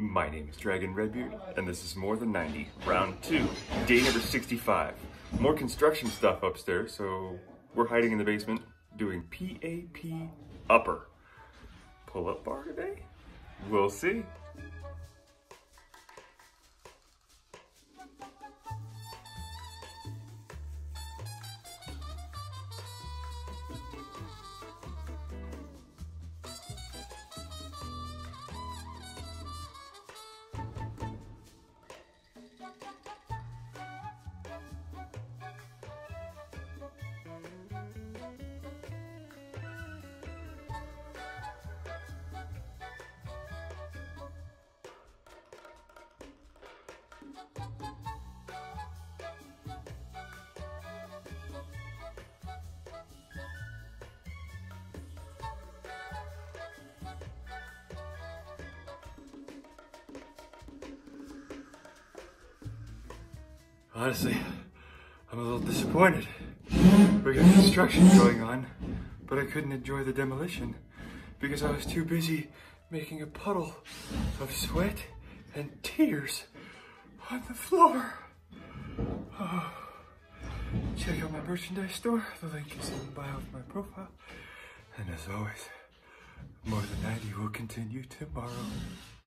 My name is Dragon Redbeard, and this is More Than 90, round two, day number 65. More construction stuff upstairs, so we're hiding in the basement doing PAP upper. Pull up bar today? We'll see. Honestly, I'm a little disappointed. We got construction going on, but I couldn't enjoy the demolition because I was too busy making a puddle of sweat and tears on the floor. Oh. Check out my merchandise store. The link is in the bio of my profile. And as always, more than 90 will continue tomorrow.